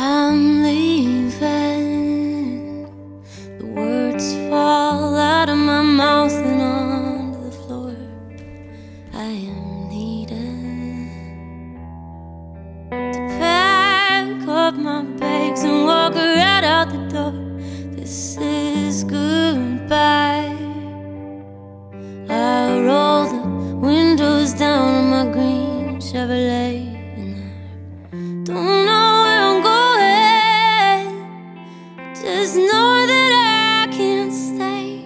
I'm leaving. The words fall out of my mouth and onto the floor. I am needing to pack up my bags and walk right out the door. This is goodbye. Just know that I can't stay.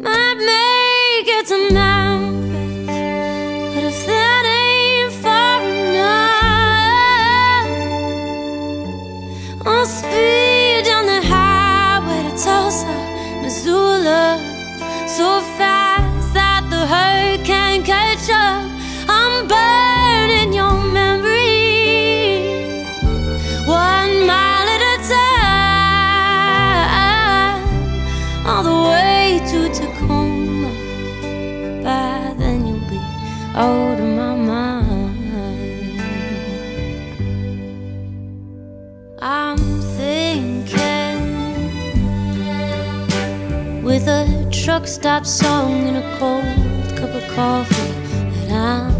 Might make it to Memphis, but if that ain't far enough, I'll speed down the highway to Tulsa, Missoula, so fast that the hurt can't catch up. I'm burning to Tacoma. By then you'll be out of my mind. I'm thinking with a truck stop song and a cold cup of coffee that I'm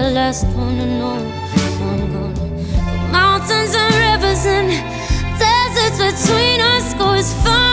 the last one to know. I'm gonna mountains and rivers and deserts between us. Go as far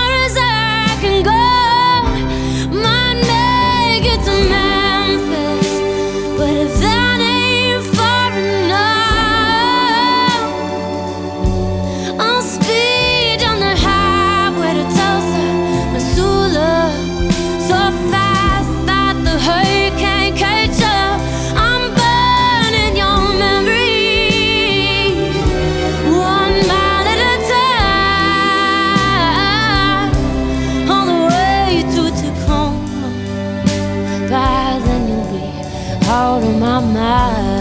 my mind.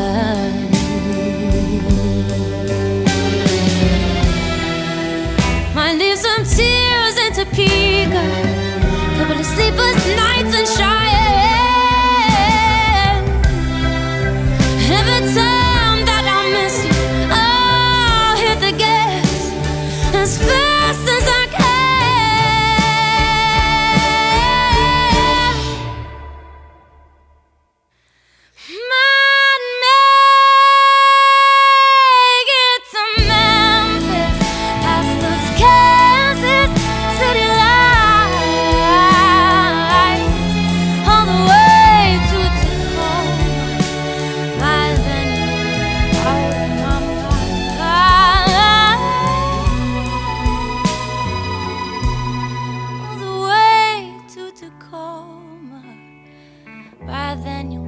than you